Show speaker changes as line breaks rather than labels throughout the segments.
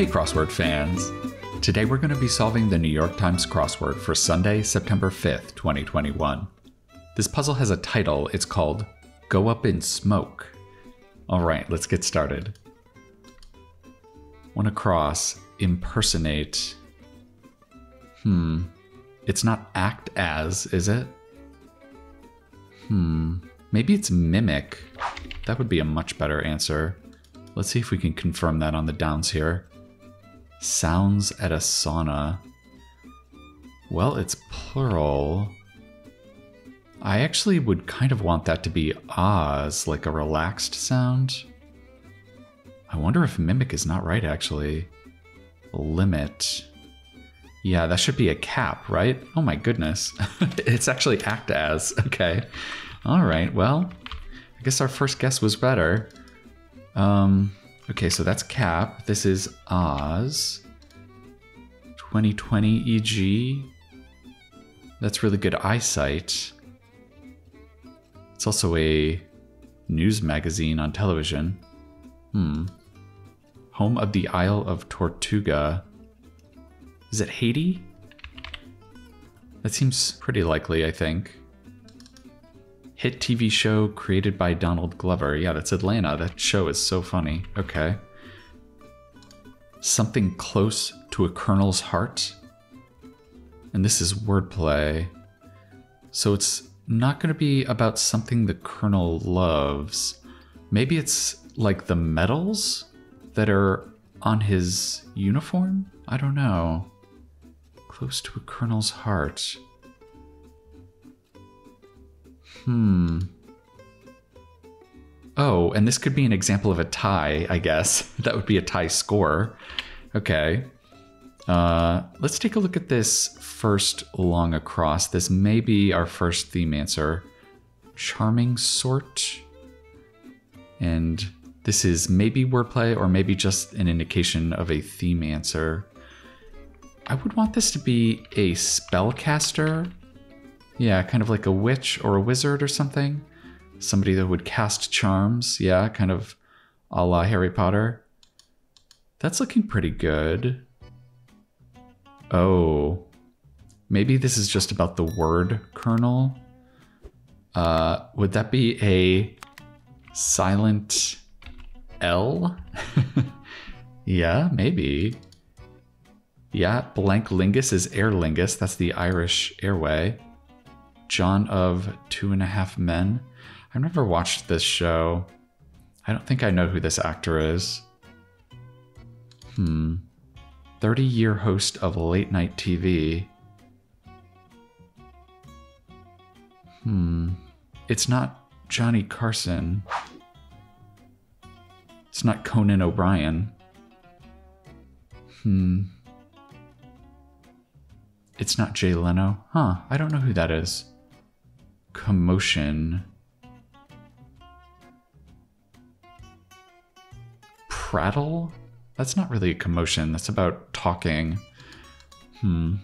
Hey, crossword fans! Today we're going to be solving the New York Times crossword for Sunday, September 5th, 2021. This puzzle has a title. It's called Go Up in Smoke. All right, let's get started. One across, impersonate. Hmm. It's not act as, is it? Hmm. Maybe it's mimic. That would be a much better answer. Let's see if we can confirm that on the downs here. Sounds at a sauna. Well, it's plural. I actually would kind of want that to be ahs, like a relaxed sound. I wonder if mimic is not right, actually. Limit. Yeah, that should be a cap, right? Oh my goodness. it's actually act as. Okay. All right, well, I guess our first guess was better. Um, okay, so that's cap. This is Oz. 2020 EG. That's really good eyesight. It's also a news magazine on television. Hmm. Home of the Isle of Tortuga. Is it Haiti? That seems pretty likely, I think. Hit TV show created by Donald Glover. Yeah, that's Atlanta. That show is so funny. Okay. Something close to a colonel's heart. And this is wordplay. So it's not going to be about something the colonel loves. Maybe it's like the medals that are on his uniform? I don't know. Close to a colonel's heart. Hmm. Oh, and this could be an example of a tie, I guess. that would be a tie score. Okay. Uh, let's take a look at this first long across. This may be our first theme answer. Charming sort. And this is maybe wordplay or maybe just an indication of a theme answer. I would want this to be a spellcaster. Yeah, kind of like a witch or a wizard or something. Somebody that would cast charms. Yeah, kind of a la Harry Potter. That's looking pretty good. Oh, maybe this is just about the word colonel. Uh, would that be a silent L? yeah, maybe. Yeah, blank lingus is Aer Lingus. That's the Irish airway. John of Two and a Half Men. I've never watched this show. I don't think I know who this actor is. Hmm. 30 year host of late night TV. Hmm. It's not Johnny Carson. It's not Conan O'Brien. Hmm. It's not Jay Leno. Huh, I don't know who that is. Commotion. Prattle? That's not really a commotion. That's about talking. Hmm.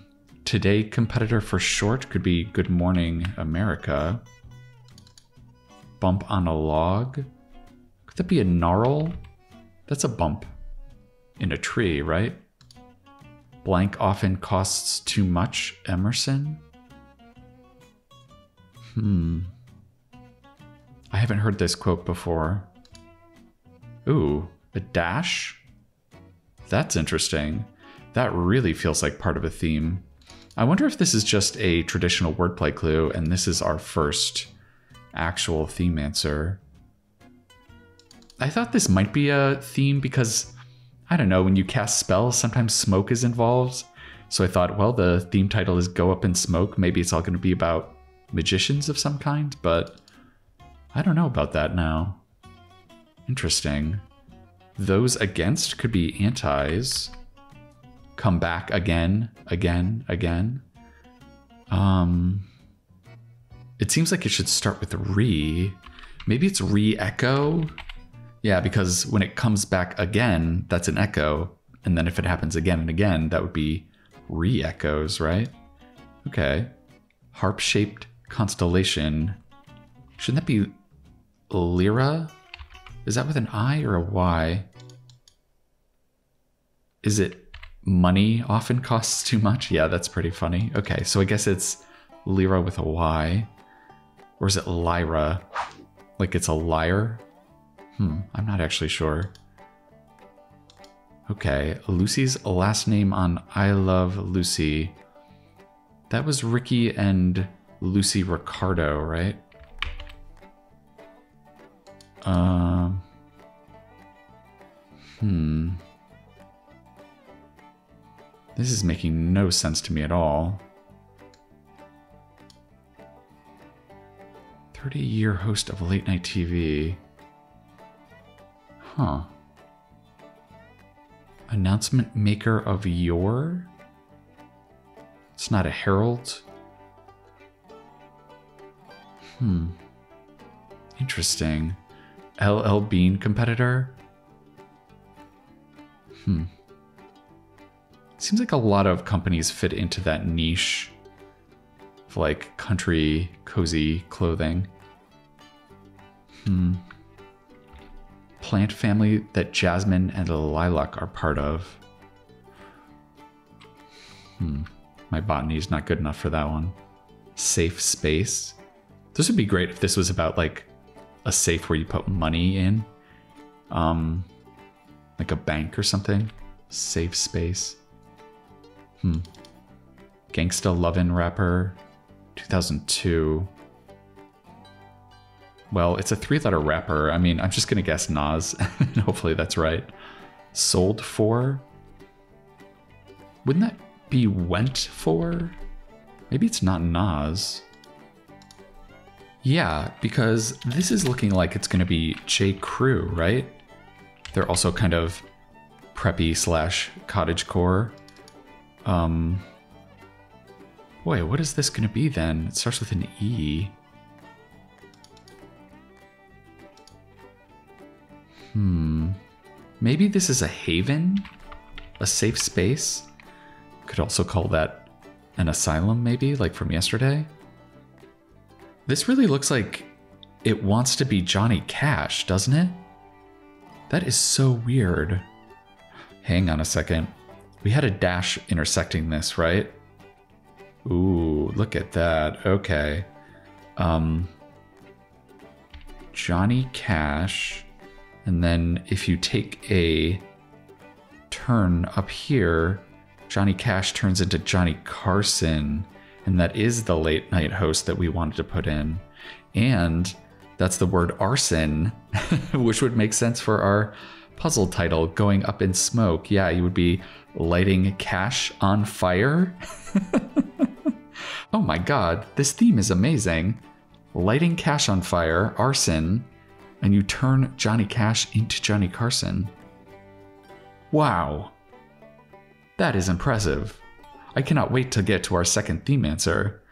Today, competitor for short could be Good Morning America. Bump on a log. Could that be a gnarl? That's a bump in a tree, right? Blank often costs too much, Emerson? Hmm. I haven't heard this quote before. Ooh, a dash? That's interesting. That really feels like part of a theme. I wonder if this is just a traditional wordplay clue and this is our first actual theme answer. I thought this might be a theme because, I don't know, when you cast spells, sometimes smoke is involved. So I thought, well, the theme title is Go Up in Smoke. Maybe it's all going to be about magicians of some kind, but I don't know about that now. Interesting. Those against could be antis. Come back again, again, again. Um, it seems like it should start with re. Maybe it's re-echo. Yeah, because when it comes back again, that's an echo. And then if it happens again and again, that would be re-echoes, right? Okay. Harp-shaped constellation. Shouldn't that be Lyra? Is that with an I or a Y? is it money often costs too much? Yeah, that's pretty funny. Okay, so I guess it's Lyra with a Y. Or is it Lyra? Like it's a liar? Hmm, I'm not actually sure. Okay, Lucy's last name on I Love Lucy. That was Ricky and Lucy Ricardo, right? Um. Hmm. This is making no sense to me at all. 30 year host of late night TV. Huh. Announcement maker of your? It's not a herald. Hmm. Interesting. LL Bean competitor? Hmm. Seems like a lot of companies fit into that niche of like country cozy clothing. Hmm. Plant family that Jasmine and Lilac are part of. Hmm. My botany is not good enough for that one. Safe space. This would be great if this was about like a safe where you put money in. Um like a bank or something. Safe space. Hmm. Gangsta Lovin' rapper 2002. Well, it's a three letter rapper. I mean, I'm just going to guess Nas, and hopefully that's right. Sold for? Wouldn't that be went for? Maybe it's not Nas. Yeah, because this is looking like it's going to be J. Crew, right? They're also kind of preppy slash cottage core. Um, boy, what is this going to be then? It starts with an E. Hmm. Maybe this is a haven? A safe space? Could also call that an asylum, maybe, like from yesterday. This really looks like it wants to be Johnny Cash, doesn't it? That is so weird. Hang on a second. We had a dash intersecting this, right? Ooh, look at that. Okay. Um Johnny Cash and then if you take a turn up here, Johnny Cash turns into Johnny Carson, and that is the late night host that we wanted to put in. And that's the word arson, which would make sense for our puzzle title, Going Up in Smoke. Yeah, you would be lighting cash on fire. oh my god, this theme is amazing. Lighting cash on fire, arson, and you turn Johnny Cash into Johnny Carson. Wow. That is impressive. I cannot wait to get to our second theme answer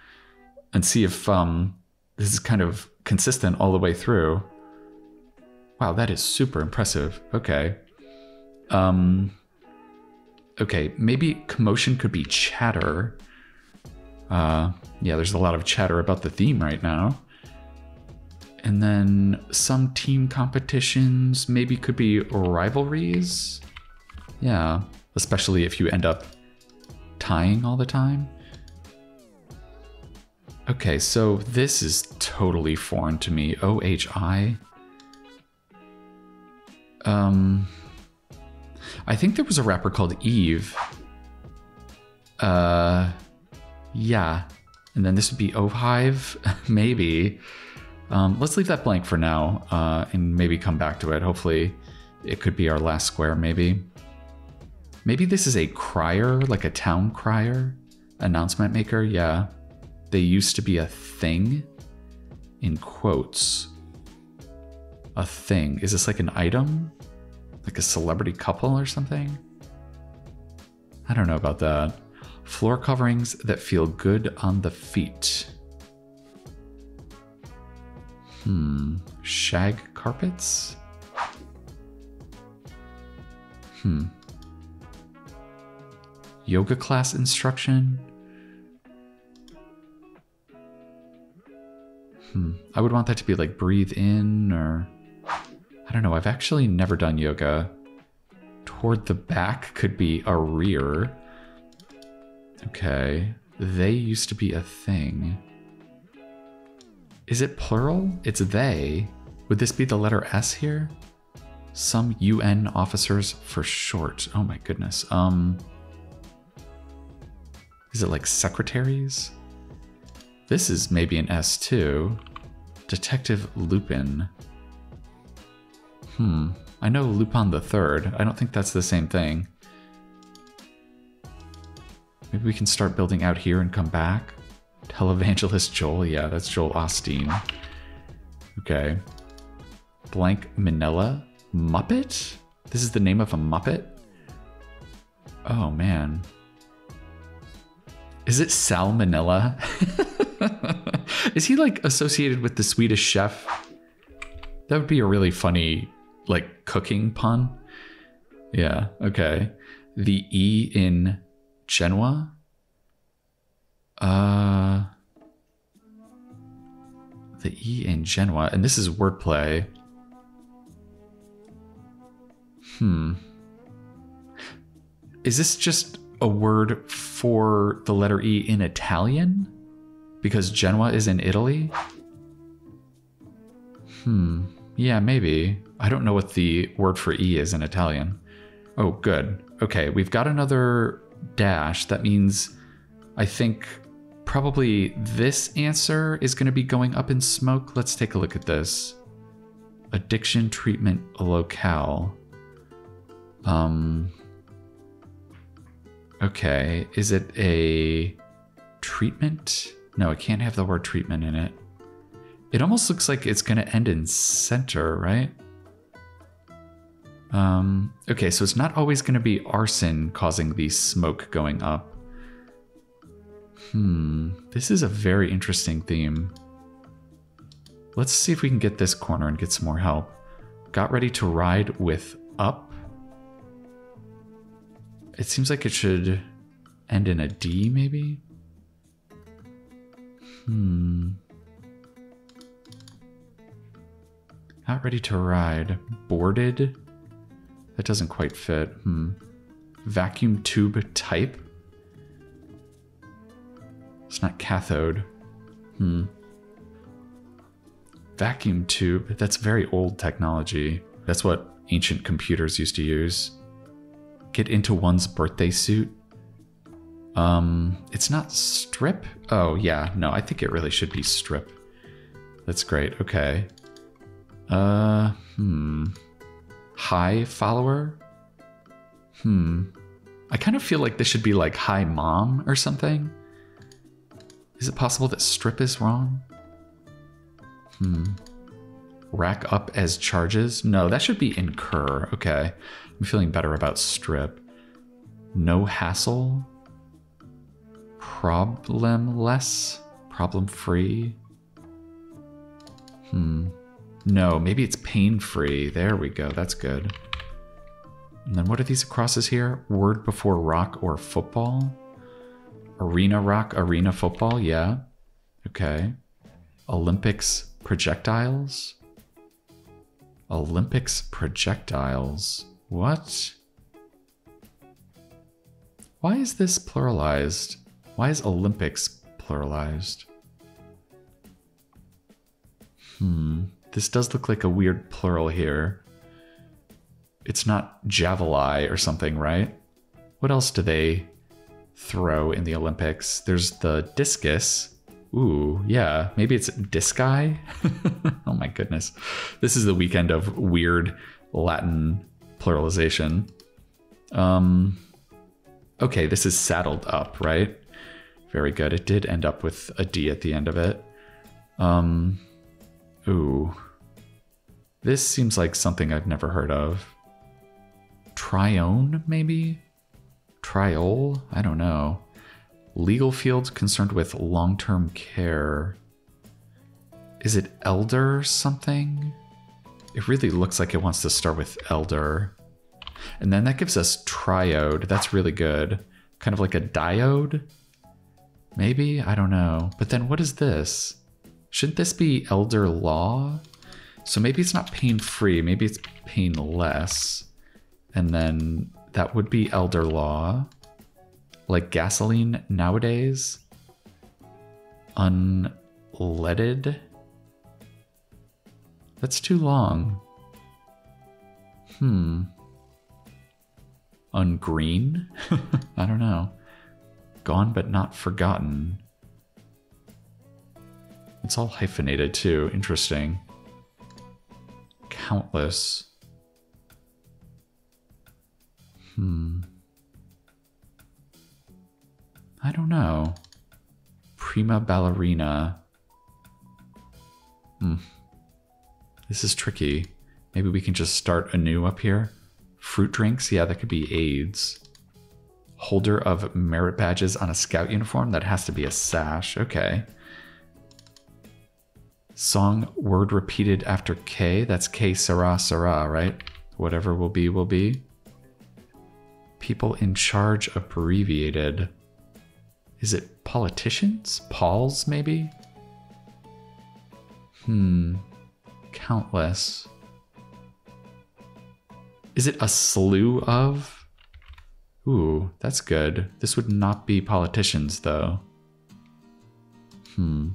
and see if um, this is kind of consistent all the way through. Wow, that is super impressive. Okay. Um Okay, maybe commotion could be chatter. Uh yeah, there's a lot of chatter about the theme right now. And then some team competitions maybe could be rivalries. Yeah, especially if you end up tying all the time. Okay, so this is totally foreign to me. OHI. Um, I think there was a rapper called Eve. Uh, yeah. And then this would be Ohive, maybe. Um, let's leave that blank for now uh, and maybe come back to it. Hopefully, it could be our last square, maybe. Maybe this is a crier, like a town crier, announcement maker. Yeah. They used to be a thing in quotes. A thing. Is this like an item? Like a celebrity couple or something? I don't know about that. Floor coverings that feel good on the feet. Hmm. Shag carpets? Hmm. Yoga class instruction? Hmm. I would want that to be like breathe in or. I don't know. I've actually never done yoga. toward the back could be a rear. Okay. They used to be a thing. Is it plural? It's they. Would this be the letter S here? Some UN officers for short. Oh my goodness. Um Is it like secretaries? This is maybe an S too. Detective Lupin. Hmm. I know Lupin the Third. I don't think that's the same thing. Maybe we can start building out here and come back. Televangelist Joel. Yeah, that's Joel Osteen. Okay. Blank Manila. Muppet? This is the name of a Muppet? Oh, man. Is it Salmonella? is he like associated with the Swedish chef? That would be a really funny, like, cooking pun. Yeah, okay. The E in Genoa? Uh. The E in Genoa, and this is wordplay. Hmm. Is this just a word for the letter E in Italian? Because Genoa is in Italy? Hmm. Yeah, maybe. I don't know what the word for E is in Italian. Oh, good. Okay, we've got another dash. That means I think probably this answer is going to be going up in smoke. Let's take a look at this. Addiction treatment locale. Um. Okay, is it a treatment? No, it can't have the word treatment in it. It almost looks like it's going to end in center, right? Um, okay, so it's not always going to be arson causing the smoke going up. Hmm, this is a very interesting theme. Let's see if we can get this corner and get some more help. Got ready to ride with up. It seems like it should end in a D, maybe? Hmm. Not ready to ride. Boarded? That doesn't quite fit. Hmm. Vacuum tube type? It's not cathode. Hmm. Vacuum tube. That's very old technology. That's what ancient computers used to use. Get into one's birthday suit. Um, it's not strip. Oh yeah, no, I think it really should be strip. That's great. Okay. Uh, hmm. Hi follower. Hmm. I kind of feel like this should be like hi mom or something. Is it possible that strip is wrong? Hmm. Rack up as charges? No, that should be incur. Okay. I'm feeling better about strip. No hassle? Problemless? Problem free? Hmm. No, maybe it's pain free. There we go. That's good. And then what are these crosses here? Word before rock or football? Arena rock, arena football? Yeah. Okay. Olympics projectiles? Olympics projectiles. What? Why is this pluralized? Why is Olympics pluralized? Hmm. This does look like a weird plural here. It's not javeli or something, right? What else do they throw in the Olympics? There's the discus. Ooh, yeah, maybe it's disci? oh my goodness. This is the weekend of weird Latin pluralization. Um, okay, this is saddled up, right? Very good. It did end up with a D at the end of it. Um, ooh. This seems like something I've never heard of. Trione, maybe? Triol? I don't know. Legal fields concerned with long term care. Is it elder something? It really looks like it wants to start with elder. And then that gives us triode. That's really good. Kind of like a diode? Maybe? I don't know. But then what is this? Shouldn't this be elder law? So maybe it's not pain free, maybe it's painless. And then that would be elder law. Like gasoline nowadays. Unleaded. That's too long. Hmm. Ungreen? I don't know. Gone but not forgotten. It's all hyphenated too. Interesting. Countless. Hmm. I don't know. Prima ballerina. Hmm. This is tricky. Maybe we can just start anew up here. Fruit drinks, yeah, that could be ades. Holder of merit badges on a scout uniform, that has to be a sash. Okay. Song word repeated after K, that's Que Sera Sera, right? Whatever will be, will be. People in charge abbreviated. Is it politicians? pols, maybe? Hmm. Countless. Is it a slew of? Ooh, that's good. This would not be politicians, though. Hmm.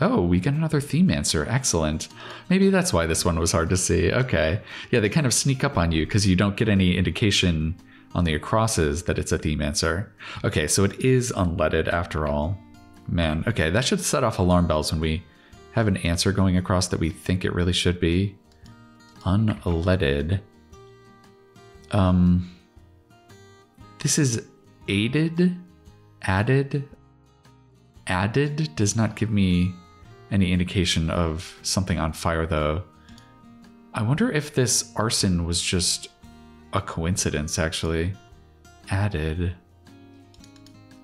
Oh, we get another theme answer. Excellent. Maybe that's why this one was hard to see. Okay. Yeah, they kind of sneak up on you because you don't get any indication on the acrosses that it's a theme answer. Okay, so it is unleaded after all. Man, okay, that should set off alarm bells when we have an answer going across that we think it really should be. Unleaded. Um, this is aided, added, added does not give me any indication of something on fire though. I wonder if this arson was just a coincidence actually. Added.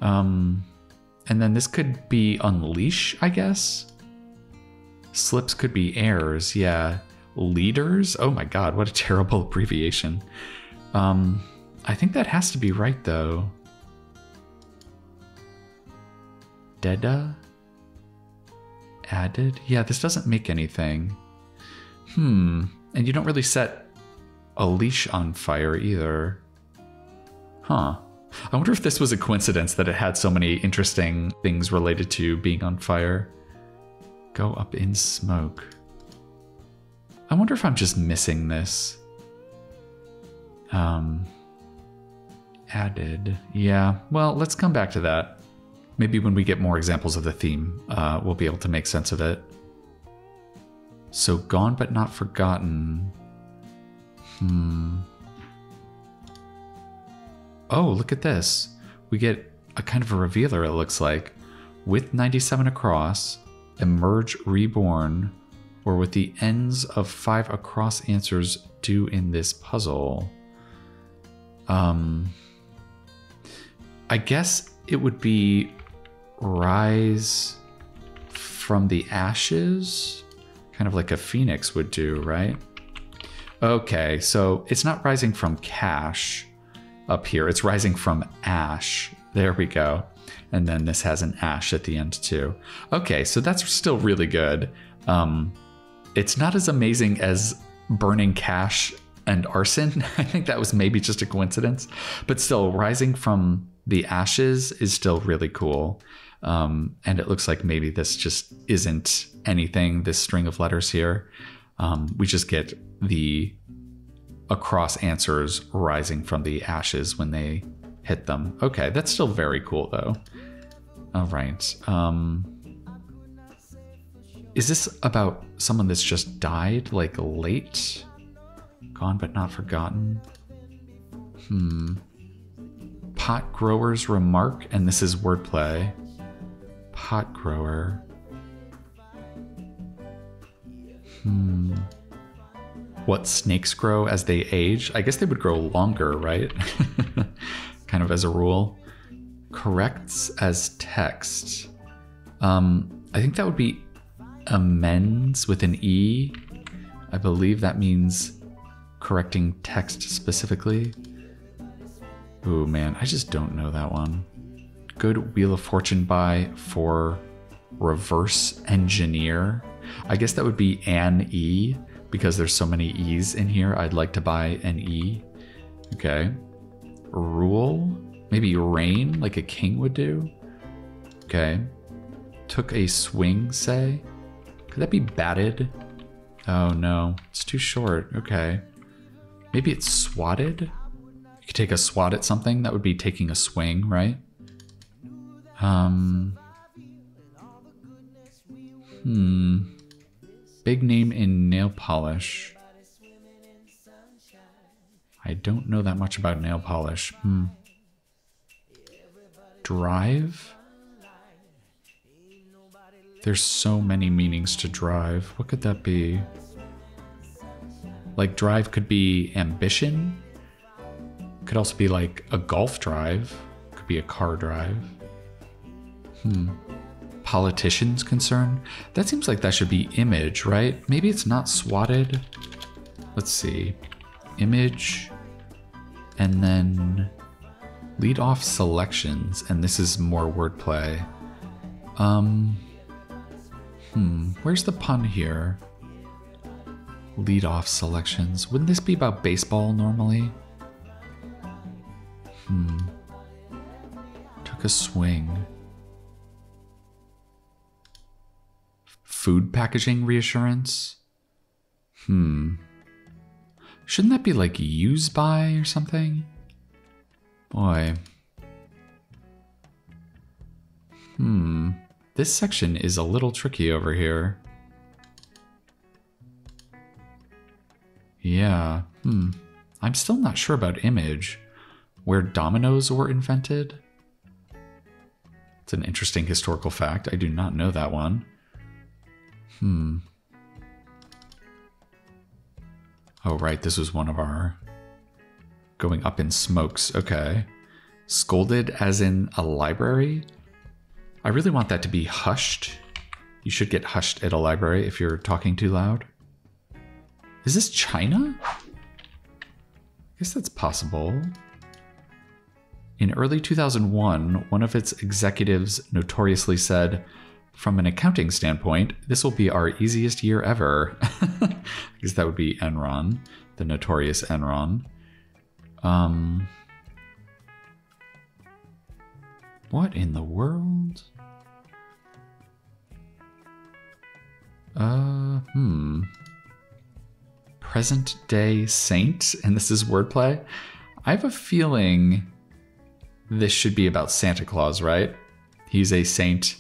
Um, and then this could be unleash, I guess. Slips could be airs, yeah. Leaders? Oh my god, what a terrible abbreviation. Um, I think that has to be right though. Deda? Added? Yeah, this doesn't make anything. Hmm, and you don't really set a leash on fire either. Huh. I wonder if this was a coincidence that it had so many interesting things related to being on fire. Go up in smoke. I wonder if I'm just missing this. Um, added. Yeah, well, let's come back to that. Maybe when we get more examples of the theme, uh, we'll be able to make sense of it. So, gone but not forgotten. Hmm. Oh, look at this. We get a kind of a revealer, it looks like. With 97 across, emerge reborn, or with the ends of five across answers due in this puzzle. Um, I guess it would be rise from the ashes, kind of like a phoenix would do, right? Okay, so it's not rising from cash up here, it's rising from ash. There we go. And then this has an ash at the end too. Okay, so that's still really good. Um, it's not as amazing as burning cash and arson. I think that was maybe just a coincidence, but still, rising from the ashes is still really cool. Um, and it looks like maybe this just isn't anything, this string of letters here. Um, we just get the across answers rising from the ashes when they hit them. Okay, that's still very cool though. All right. Um, is this about someone that's just died, like late? Gone but not forgotten? Hmm. Pot grower's remark, and this is wordplay. Pot grower. Hmm. What snakes grow as they age? I guess they would grow longer, right? kind of as a rule. Corrects as text. Um, I think that would be amends with an E. I believe that means correcting text specifically. Ooh, man, I just don't know that one. Good Wheel of Fortune buy for reverse engineer. I guess that would be an E because there's so many E's in here. I'd like to buy an E. Okay. Rule? Maybe reign, like a king would do? Okay. Took a swing, say? Could that be batted? Oh no, it's too short. Okay. Maybe it's swatted? You could take a swat at something. That would be taking a swing, right? Um. Hmm. Big name in nail polish. I don't know that much about nail polish. Hmm. Drive? There's so many meanings to drive. What could that be? Like, drive could be ambition. Could also be like a golf drive. Could be a car drive. Hmm. Politicians concern? That seems like that should be image, right? Maybe it's not swatted. Let's see. Image. And then lead off selections. And this is more wordplay. Um. Hmm. Where's the pun here? Lead off selections. Wouldn't this be about baseball normally? Hmm. Took a swing. Food packaging reassurance? Hmm. Shouldn't that be like use by or something? Boy. Hmm. This section is a little tricky over here. Yeah. Hmm. I'm still not sure about image. Where dominoes were invented? It's an interesting historical fact. I do not know that one. Hmm. Oh, right. This was one of our going up in smokes. Okay. Scolded as in a library? I really want that to be hushed. You should get hushed at a library if you're talking too loud. Is this China? I guess that's possible. In early 2001, one of its executives notoriously said, From an accounting standpoint, this will be our easiest year ever. Guess that would be Enron, the notorious Enron. Um, what in the world? Uh, hmm. Present day saint, and this is wordplay. I have a feeling this should be about Santa Claus, right? He's a saint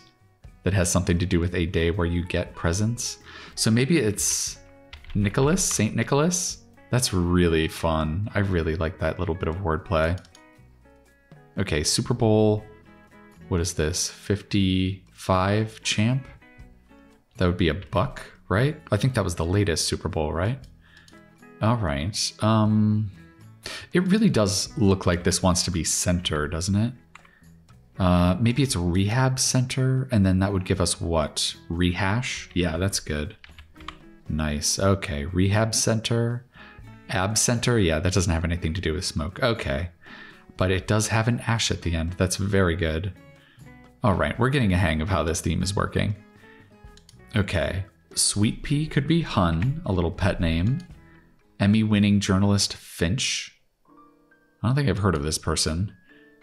that has something to do with a day where you get presents. So maybe it's Nicholas, Saint Nicholas. That's really fun. I really like that little bit of wordplay. Okay, Super Bowl. What is this? 55 champ? That would be a buck, right? I think that was the latest Super Bowl, right? All right. Um it really does look like this wants to be center, doesn't it? Uh, maybe it's rehab center, and then that would give us what? Rehash? Yeah, that's good. Nice. Okay, rehab center. Ab center? Yeah, that doesn't have anything to do with smoke. Okay. But it does have an ash at the end. That's very good. All right, we're getting a hang of how this theme is working. Okay. Sweet Pea could be Hun, a little pet name. Emmy winning journalist Finch. I don't think I've heard of this person.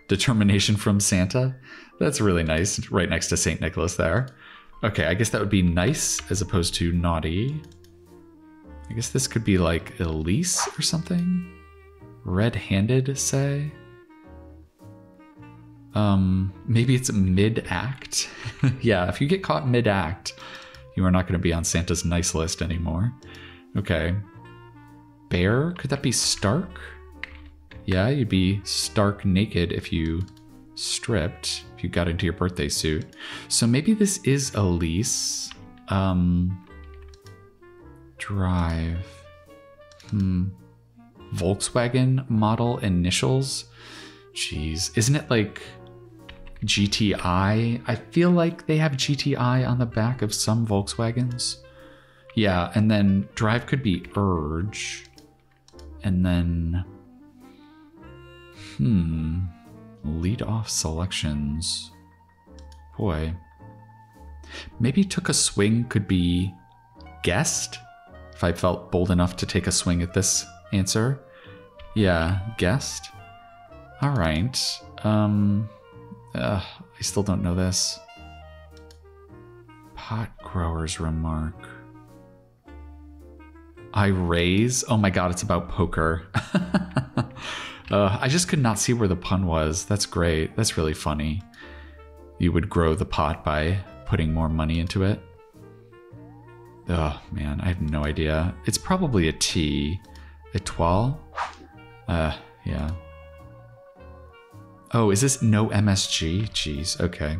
Determination from Santa. That's really nice, right next to St. Nicholas there. Okay, I guess that would be nice as opposed to naughty. I guess this could be like Elise or something. Red handed, say. Um, maybe it's mid act. yeah, if you get caught mid act, you are not going to be on Santa's nice list anymore. Okay. Bear? Could that be Stark? Yeah, you'd be stark naked if you stripped, if you got into your birthday suit. So maybe this is Elise. Um, drive. Hmm. Volkswagen model initials? Jeez. Isn't it like GTI? I feel like they have GTI on the back of some Volkswagens. Yeah, and then drive could be urge. And then Hmm. Lead off selections. Boy. Maybe took a swing could be guessed, if I felt bold enough to take a swing at this answer. Yeah, guest. All right. Um, uh, I still don't know this. Pot grower's remark. I raise. Oh my god, it's about poker. uh, I just could not see where the pun was. That's great. That's really funny. You would grow the pot by putting more money into it. Oh man, I have no idea. It's probably a T. Etoile? Uh, yeah. Oh, is this no MSG? Jeez, okay.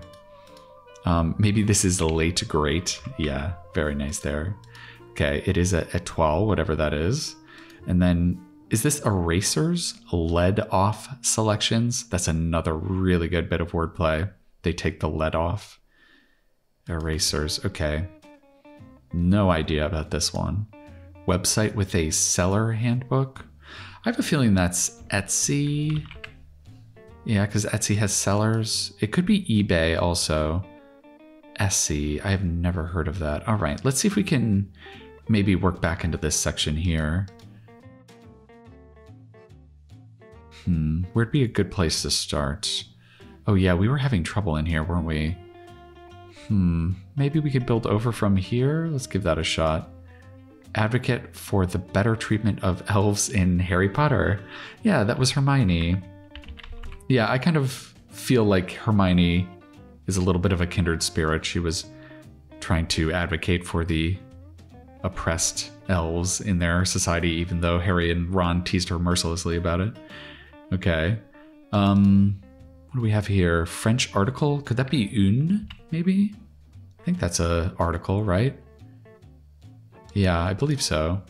Um, maybe this is late great. Yeah, very nice there. Okay, it is a etoile, whatever that is. And then, is this erasers? Lead off selections? That's another really good bit of wordplay. They take the lead off. Erasers, okay. No idea about this one. Website with a seller handbook? I have a feeling that's Etsy. Yeah, because Etsy has sellers. It could be eBay also. Etsy. I have never heard of that. All right, let's see if we can maybe work back into this section here. Hmm, where'd be a good place to start? Oh yeah, we were having trouble in here, weren't we? Hmm, maybe we could build over from here? Let's give that a shot. Advocate for the better treatment of elves in Harry Potter. Yeah, that was Hermione. Yeah, I kind of feel like Hermione is a little bit of a kindred spirit. She was trying to advocate for the oppressed elves in their society, even though Harry and Ron teased her mercilessly about it. Okay. Um, what do we have here? French article? Could that be une, maybe? I think that's a article, right? Yeah, I believe so.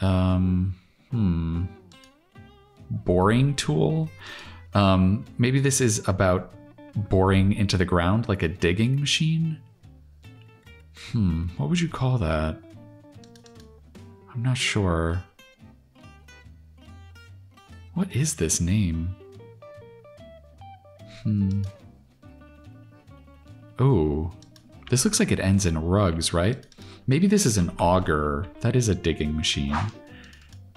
Um, hmm. Boring tool? Um, maybe this is about boring into the ground like a digging machine? Hmm, what would you call that? I'm not sure. What is this name? Hmm. Oh, this looks like it ends in rugs, right? Maybe this is an auger. That is a digging machine.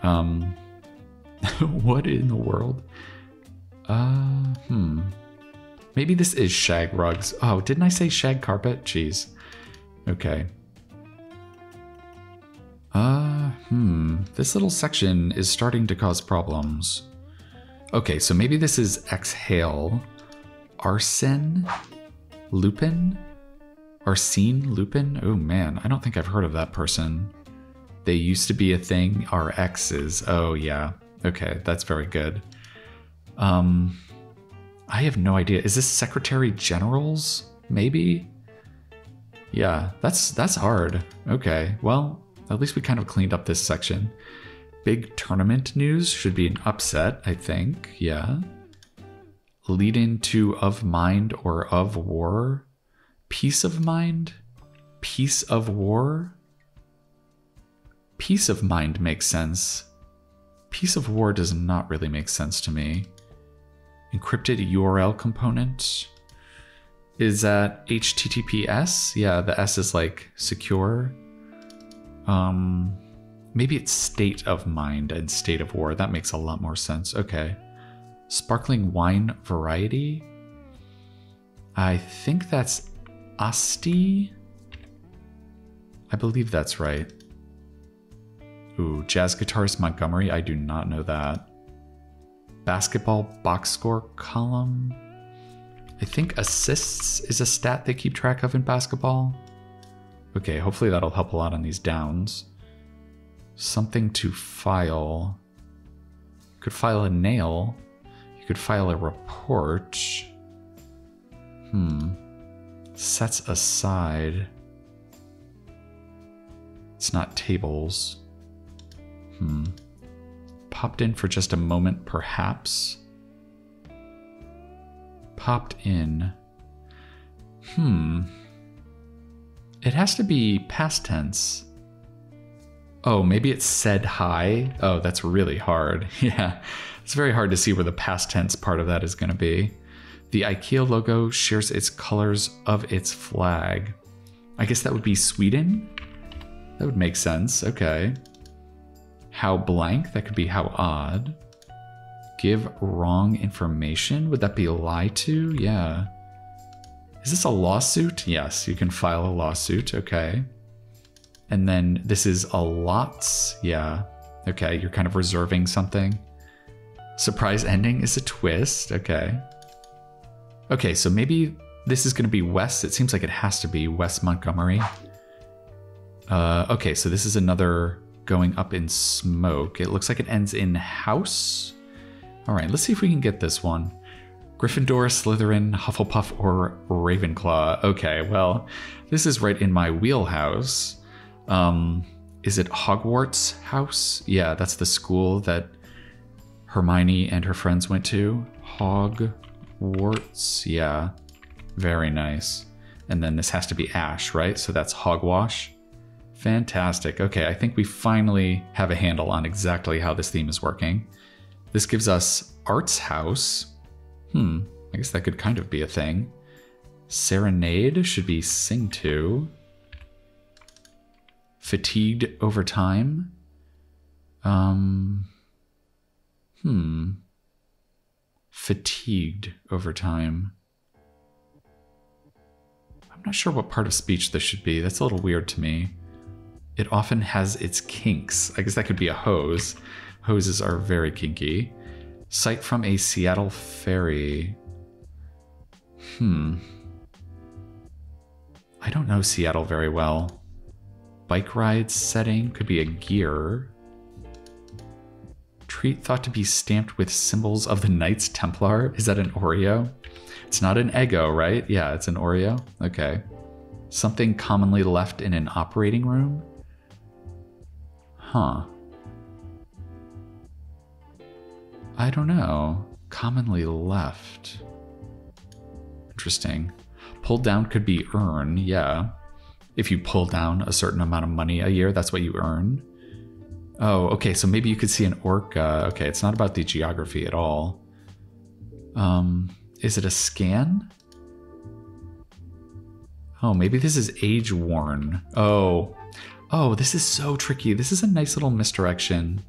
Um, what in the world? Uh, hmm. Maybe this is shag rugs. Oh, didn't I say shag carpet? Jeez. Okay. Uh, hmm. This little section is starting to cause problems. Okay, so maybe this is exhale. Arsen? Lupin? Arsene Lupin? Oh man, I don't think I've heard of that person. They used to be a thing, our exes. Oh yeah. Okay, that's very good. Um I have no idea. Is this Secretary General's? Maybe? Yeah, that's that's hard. Okay, well, at least we kind of cleaned up this section. Big tournament news should be an upset, I think. Yeah. Lead into of mind or of war. Peace of mind? Peace of war? Peace of mind makes sense. Peace of war does not really make sense to me. Encrypted URL component? Is that HTTPS? Yeah, the S is like secure. Um, maybe it's state of mind and state of war. That makes a lot more sense. Okay. Sparkling wine variety? I think that's Asti. I believe that's right. Ooh, jazz guitarist Montgomery. I do not know that. Basketball box score column. I think assists is a stat they keep track of in basketball. Okay, hopefully that'll help a lot on these downs. Something to file. You could file a nail. You could file a report. Hmm. Sets aside. It's not tables. Hmm. Popped in for just a moment, perhaps popped in. Hmm. It has to be past tense. Oh, maybe it said hi. Oh, that's really hard. Yeah. It's very hard to see where the past tense part of that is going to be. The IKEA logo shares its colors of its flag. I guess that would be Sweden? That would make sense. Okay. How blank? That could be how odd. Give wrong information? Would that be a lie to? Yeah. Is this a lawsuit? Yes, you can file a lawsuit. Okay. And then this is a lots. Yeah. Okay, you're kind of reserving something. Surprise ending is a twist. Okay. Okay, so maybe this is going to be Wes. It seems like it has to be Wes Montgomery. Uh, okay, so this is another going up in smoke. It looks like it ends in house. All right, let's see if we can get this one. Gryffindor, Slytherin, Hufflepuff, or Ravenclaw. Okay, well, this is right in my wheelhouse. Um, is it Hogwarts House? Yeah, that's the school that Hermione and her friends went to. Hogwarts, yeah. Very nice. And then this has to be Ash, right? So that's Hogwash. Fantastic. Okay, I think we finally have a handle on exactly how this theme is working. This gives us Arts House. Hmm, I guess that could kind of be a thing. Serenade should be sing to. Fatigued over time. Um, hmm. Fatigued over time. I'm not sure what part of speech this should be. That's a little weird to me. It often has its kinks. I guess that could be a hose. Hoses are very kinky. Sight from a Seattle ferry. Hmm. I don't know Seattle very well. Bike ride setting could be a gear. Treat thought to be stamped with symbols of the Knights Templar. Is that an Oreo? It's not an Eggo, right? Yeah, it's an Oreo. Okay. Something commonly left in an operating room? Huh. I don't know. Commonly left. Interesting. Pulled down could be earn, yeah. If you pull down a certain amount of money a year, that's what you earn. Oh, okay, so maybe you could see an orca. Okay, it's not about the geography at all. Um, is it a scan? Oh, maybe this is age worn. Oh, oh, this is so tricky. This is a nice little misdirection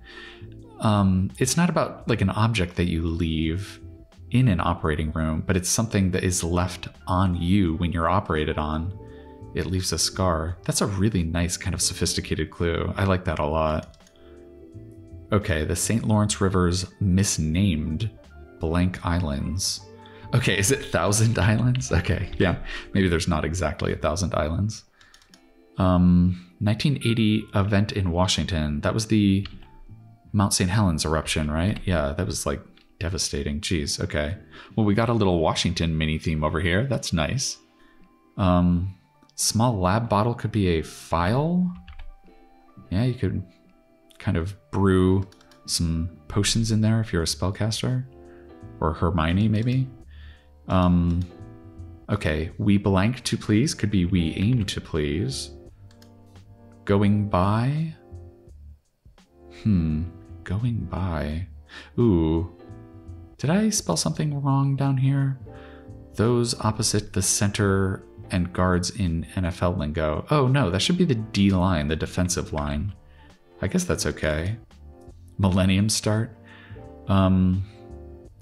um, it's not about like an object that you leave in an operating room, but it's something that is left on you when you're operated on. It leaves a scar. That's a really nice kind of sophisticated clue. I like that a lot. Okay, the St. Lawrence River's misnamed blank islands. Okay, is it Thousand Islands? Okay, yeah, maybe there's not exactly a thousand islands. Um, 1980 event in Washington. That was the Mount St. Helens eruption, right? Yeah, that was like devastating. Jeez. Okay. Well, we got a little Washington mini theme over here. That's nice. Um, small lab bottle could be a file. Yeah, you could kind of brew some potions in there if you're a spellcaster, or Hermione maybe. Um, okay, we blank to please could be we aim to please. Going by. Hmm going by. Ooh. Did I spell something wrong down here? Those opposite the center and guards in NFL lingo. Oh no, that should be the D line, the defensive line. I guess that's okay. Millennium start. Um,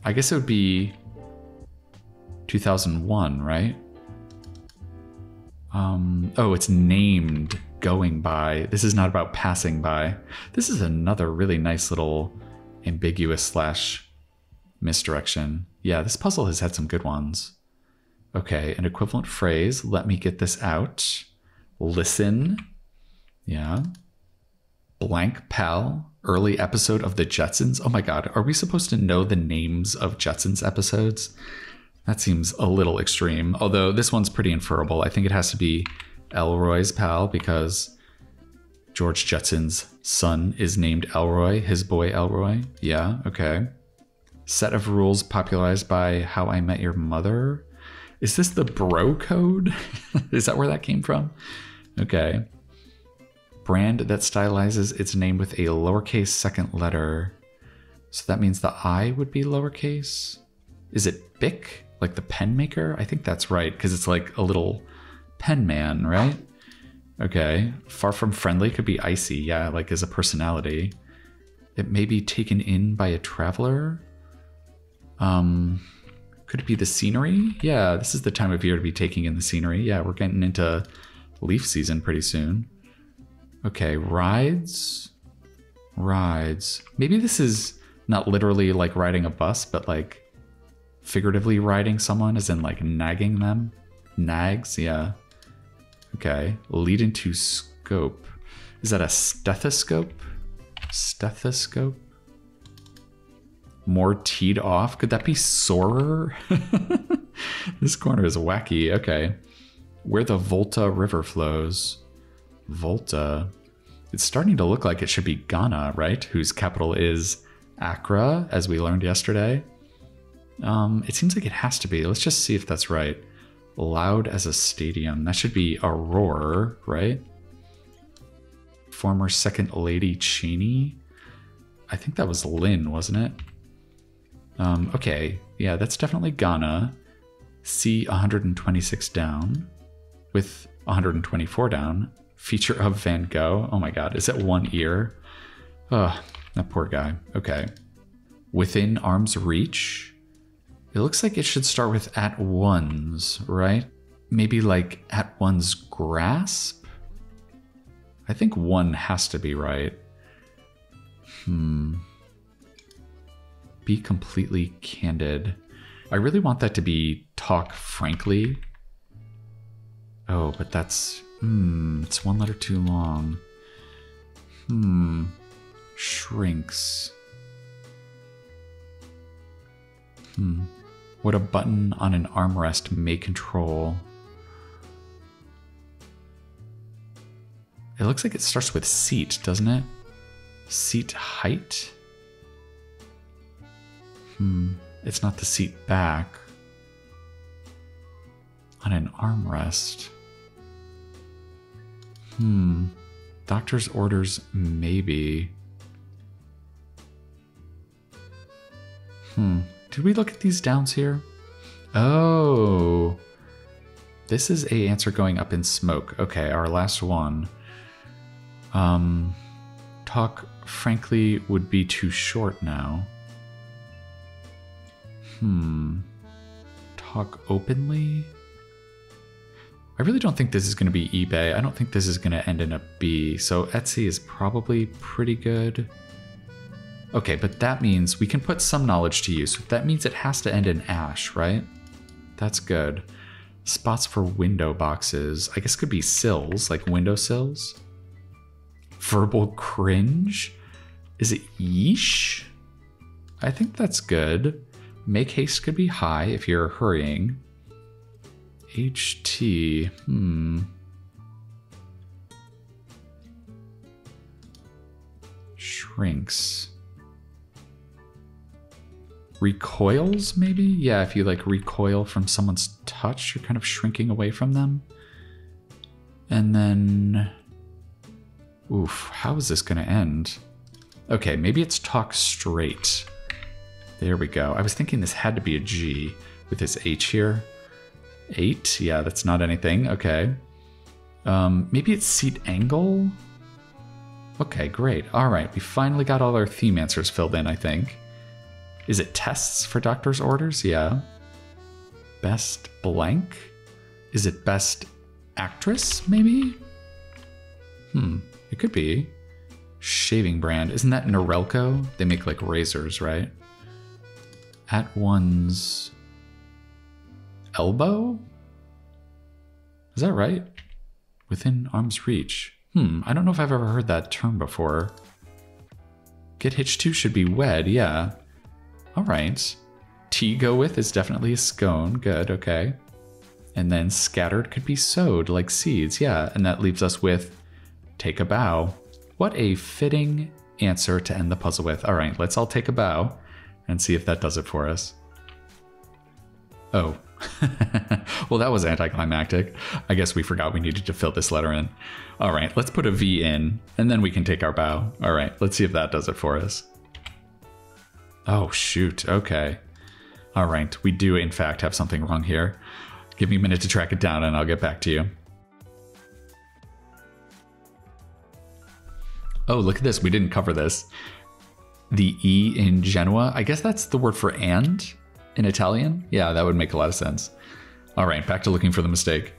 I guess it would be 2001, right? Um, oh, it's named going by. This is not about passing by. This is another really nice little ambiguous slash misdirection. Yeah, this puzzle has had some good ones. Okay, an equivalent phrase. Let me get this out. Listen. Yeah. Blank pal. Early episode of the Jetsons. Oh my god, are we supposed to know the names of Jetsons episodes? That seems a little extreme. Although this one's pretty inferable. I think it has to be Elroy's pal because George Jetson's son is named Elroy, his boy Elroy. Yeah, okay. Set of rules popularized by How I Met Your Mother. Is this the bro code? is that where that came from? Okay. Brand that stylizes its name with a lowercase second letter. So that means the I would be lowercase. Is it Bic, like the pen maker? I think that's right, because it's like a little Pen Man, right? Okay. Far from friendly could be icy, yeah, like as a personality. It may be taken in by a traveler. Um, could it be the scenery? Yeah, this is the time of year to be taking in the scenery. Yeah, we're getting into leaf season pretty soon. Okay, rides. Rides. Maybe this is not literally like riding a bus, but like figuratively riding someone, as in like nagging them. Nags, yeah. Okay, lead into scope. Is that a stethoscope? Stethoscope? More teed off? Could that be sorer? this corner is wacky. Okay. Where the Volta River flows. Volta. It's starting to look like it should be Ghana, right? Whose capital is Accra, as we learned yesterday. Um, it seems like it has to be. Let's just see if that's right. Loud as a stadium. That should be a roar, right? Former Second Lady Cheney. I think that was Lynn, wasn't it? Um, okay, yeah, that's definitely Ghana. C 126 down with 124 down. Feature of Van Gogh. Oh my god, is it one ear? Ugh, that poor guy. Okay. Within arm's reach. It looks like it should start with at one's, right? Maybe like at one's grasp? I think one has to be right. Hmm. Be completely candid. I really want that to be talk frankly. Oh, but that's. Hmm, it's one letter too long. Hmm. Shrinks. Hmm. What a button on an armrest may control. It looks like it starts with seat, doesn't it? Seat height? Hmm. It's not the seat back. On an armrest. Hmm. Doctor's orders, maybe. Hmm. Did we look at these downs here? Oh. This is a answer going up in smoke. Okay, our last one. Um, talk frankly would be too short now. Hmm. Talk openly? I really don't think this is going to be eBay. I don't think this is going to end in a B. So Etsy is probably pretty good. Okay, but that means we can put some knowledge to use. That means it has to end in ash, right? That's good. Spots for window boxes. I guess could be sills, like window sills. Verbal cringe? Is it yeesh? I think that's good. Make haste could be high if you're hurrying. HT, hmm. Shrinks. Recoils, maybe? Yeah, if you like recoil from someone's touch, you're kind of shrinking away from them. And then. Oof, how is this to end? Okay, maybe it's talk straight. There we go. I was thinking this had to be a G with this H here. Eight? Yeah, that's not anything. Okay. Um, maybe it's seat angle? Okay, great. All right, we finally got all our theme answers filled in, I think. Is it tests for doctor's orders? Yeah. Best blank? Is it best actress, maybe? Hmm, it could be. Shaving brand. Isn't that Norelco? They make like razors, right? At one's elbow? Is that right? Within arm's reach. Hmm, I don't know if I've ever heard that term before. Get hitched to should be wed, yeah. All right. Tea go with is definitely a scone. Good, okay. And then scattered could be sowed like seeds, yeah. And that leaves us with take a bow. What a fitting answer to end the puzzle with. All right, let's all take a bow and see if that does it for us. Oh, well, that was anticlimactic. I guess we forgot we needed to fill this letter in. All right, let's put a V in, and then we can take our bow. All right, let's see if that does it for us. Oh, shoot. Okay. All right, we do, in fact, have something wrong here. Give me a minute to track it down, and I'll get back to you. Oh, look at this. We didn't cover this. the E in Genoa. I guess that's the word for and in Italian. Yeah, that would make a lot of sense. All right, back to looking for the mistake.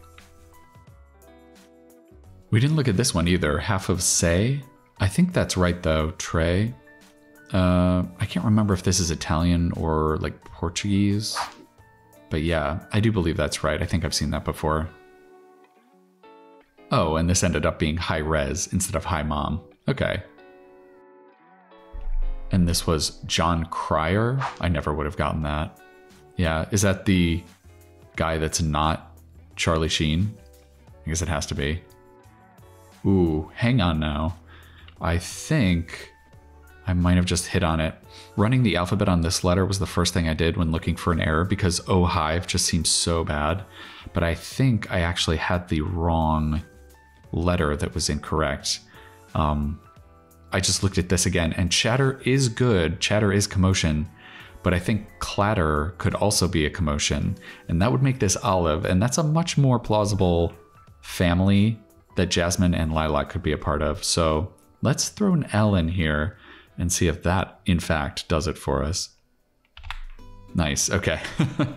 We didn't look at this one either. Half of say. I think that's right though. Tre. Uh, I can't remember if this is Italian or like Portuguese. But yeah, I do believe that's right. I think I've seen that before. Oh, and this ended up being high res instead of high mom. Okay. And this was Jon Cryer. I never would have gotten that. Yeah, is that the guy that's not Charlie Sheen? I guess it has to be. Ooh, hang on now. I think I might have just hit on it. Running the alphabet on this letter was the first thing I did when looking for an error because oh hive just seems so bad. But I think I actually had the wrong letter that was incorrect. Um, I just looked at this again, and chatter is good. Chatter is commotion, but I think clatter could also be a commotion, and that would make this olive, and that's a much more plausible family that Jasmine and Lilac could be a part of. So let's throw an L in here and see if that, in fact, does it for us. Nice. Okay.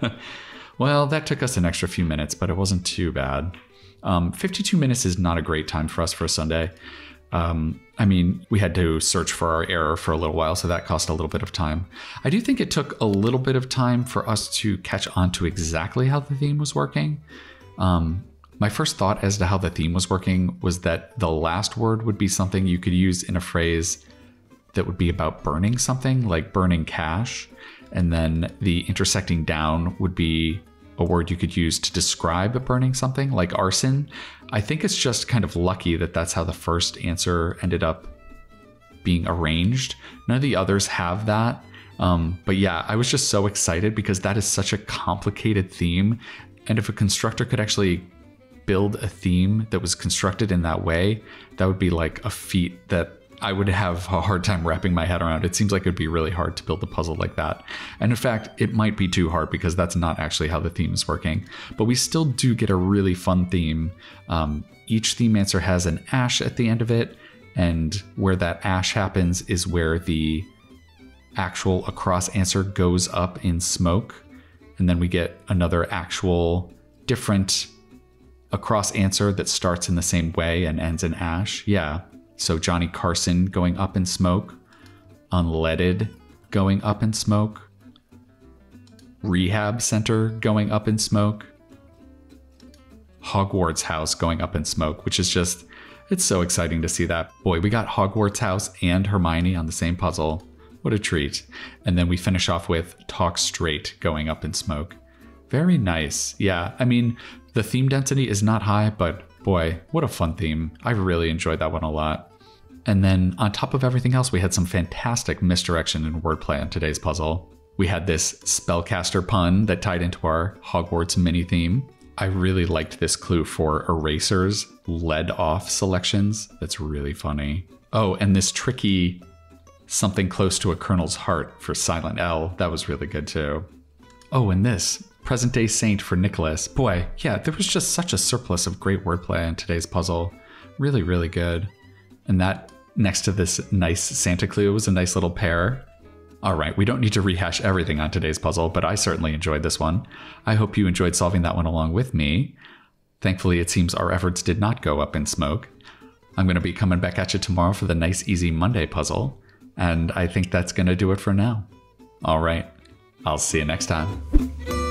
well, that took us an extra few minutes, but it wasn't too bad. Um, 52 minutes is not a great time for us for a Sunday. Um, I mean, we had to search for our error for a little while, so that cost a little bit of time. I do think it took a little bit of time for us to catch on to exactly how the theme was working. Um, my first thought as to how the theme was working was that the last word would be something you could use in a phrase that would be about burning something, like burning cash. And then the intersecting down would be a word you could use to describe burning something like arson. I think it's just kind of lucky that that's how the first answer ended up being arranged. None of the others have that. Um, but yeah, I was just so excited because that is such a complicated theme. And if a constructor could actually build a theme that was constructed in that way, that would be like a feat that I would have a hard time wrapping my head around. It seems like it would be really hard to build a puzzle like that. And in fact, it might be too hard because that's not actually how the theme is working. But we still do get a really fun theme. Um, each theme answer has an ash at the end of it, and where that ash happens is where the actual across answer goes up in smoke. And then we get another actual different across answer that starts in the same way and ends in ash. Yeah, so Johnny Carson going up in smoke, Unleaded going up in smoke, Rehab Center going up in smoke, Hogwarts House going up in smoke, which is just, it's so exciting to see that. Boy, we got Hogwarts House and Hermione on the same puzzle. What a treat. And then we finish off with Talk Straight going up in smoke. Very nice. Yeah, I mean, the theme density is not high, but boy, what a fun theme. I really enjoyed that one a lot. And then on top of everything else, we had some fantastic misdirection and wordplay on today's puzzle. We had this spellcaster pun that tied into our Hogwarts mini theme. I really liked this clue for erasers, lead off selections. That's really funny. Oh, and this tricky something close to a colonel's heart for silent L. That was really good too. Oh, and this present day saint for Nicholas. Boy, yeah, there was just such a surplus of great wordplay in today's puzzle. Really, really good. And that next to this nice Santa clue was a nice little pair. All right, we don't need to rehash everything on today's puzzle, but I certainly enjoyed this one. I hope you enjoyed solving that one along with me. Thankfully, it seems our efforts did not go up in smoke. I'm going to be coming back at you tomorrow for the nice, easy Monday puzzle, and I think that's going to do it for now. All right, I'll see you next time.